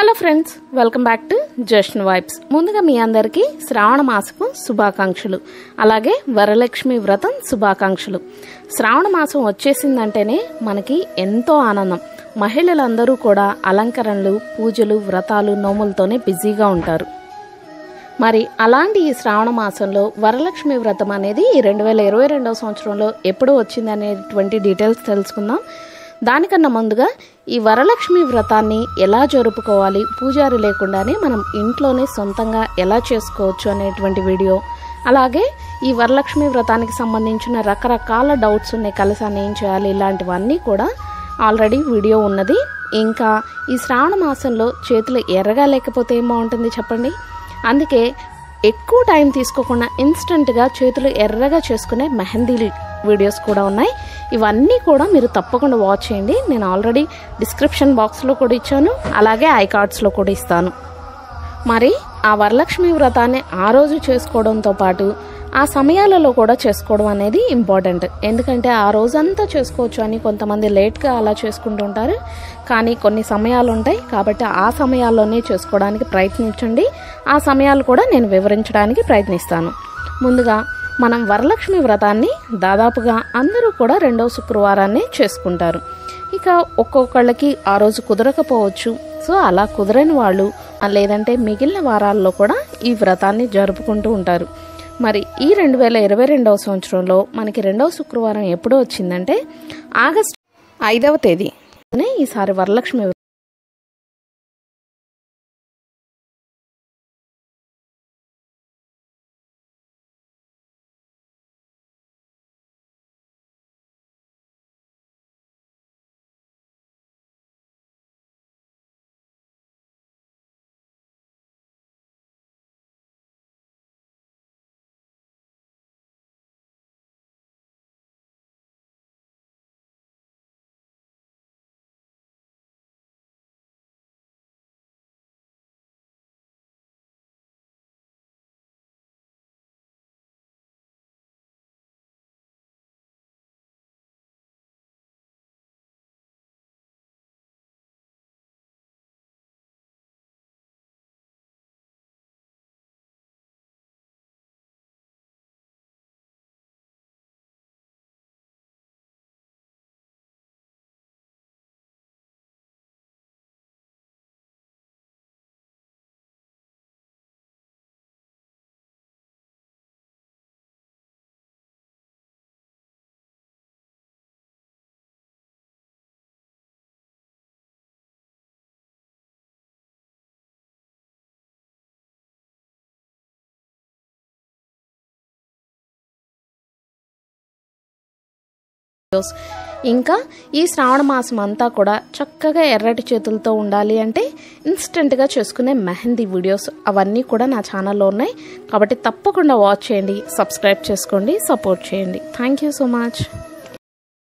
Hello friends welcome back to just vibes ముందుగా మీ అందరికీ శ్రావణ మాసపు శుభాకాంక్షలు. అలాగే వరలక్ష్మి వ్రతం శుభాకాంక్షలు. శ్రావణ మాసం వచ్చేసిందంటేనే మనకి ఎంతో ఆనందం. మహిళలందరూ కూడా అలంకరణలు పూజలు వ్రతాలు నోములతోనే బిజీగా ఉంటారు. మరి అలాంటి ఈ శ్రావణ మాసంలో వరలక్ష్మి వ్రతం అనేది రెండు వేల ఇరవై రెండవ సంవత్సరంలో ఎప్పుడు వచ్చింది అనేటువంటి డీటెయిల్స్ తెలుసుకుందాం. దానికన్నా ముందుగా ఈ వరలక్ష్మి వ్రతాన్ని ఎలా జరుపుకోవాలి? పూజారి లేకుండానే మనం ఇంట్లోనే సొంతంగా ఎలా చేసుకోవచ్చు అనేటువంటి వీడియో. అలాగే ఈ వరలక్ష్మి వ్రతానికి సంబంధించిన రకరకాల డౌట్స్ ఉన్నాయి. కలసాన్ని ఏం చేయాలి? ఇలాంటివన్నీ కూడా ఆల్రెడీ వీడియో ఉన్నది. ఇంకా ఈ శ్రావణ మాసంలో చేతులు ఎర్రగా లేకపోతే ఏం బాగుంటుంది చెప్పండి? అందుకే ఎక్కువ టైం తీసుకోకుండా ఇన్స్టెంట్గా చేతులు ఎర్రగా చేసుకునే మెహందీలు వీడియోస్ కూడా ఉన్నాయి. ఇవన్నీ కూడా మీరు తప్పకుండా వాచ్ చేయండి. నేను ఆల్రెడీ డిస్క్రిప్షన్ బాక్స్లో కూడా ఇచ్చాను. అలాగే ఐ కార్డ్స్లో కూడా ఇస్తాను. మరి ఆ వరలక్ష్మి వ్రతాన్ని ఆ రోజు చేసుకోవడంతో పాటు ఆ సమయాలలో కూడా చేసుకోవడం అనేది ఇంపార్టెంట్. ఎందుకంటే ఆ రోజంతా చేసుకోవచ్చు అని కొంతమంది లేట్గా అలా చేసుకుంటూ ఉంటారు. కానీ కొన్ని సమయాలు ఉంటాయి. కాబట్టి ఆ సమయాల్లోనే చేసుకోవడానికి ప్రయత్నించండి. ఆ సమయాలు కూడా నేను వివరించడానికి ప్రయత్నిస్తాను. ముందుగా మనం వరలక్ష్మి వ్రతాన్ని దాదాపుగా అందరూ కూడా రెండవ శుక్రవారాన్ని చేసుకుంటారు. ఇక ఒక్కొక్కళ్ళకి ఆ రోజు కుదరకపోవచ్చు. సో అలా కుదరని వాళ్ళు లేదంటే మిగిలిన వారాల్లో కూడా ఈ వ్రతాన్ని జరుపుకుంటూ ఉంటారు. మరి ఈ రెండు వేల ఇరవై రెండవ సంవత్సరంలో మనకి రెండవ శుక్రవారం ఎప్పుడు వచ్చిందంటే ఆగస్టు ఐదవ తేదీ. ఈసారి వరలక్ష్మి వీడియోస్ ఇంకా ఈ శ్రావణ మాసం అంతా కూడా చక్కగా ఎర్రటి చేతులతో ఉండాలి అంటే ఇన్స్టెంట్గా చేసుకునే మెహందీ వీడియోస్ అవన్నీ కూడా నా ఛానల్లో ఉన్నాయి. కాబట్టి తప్పకుండా వాచ్ చేయండి సబ్స్క్రైబ్ చేసుకోండి సపోర్ట్ చేయండి. Thank you so much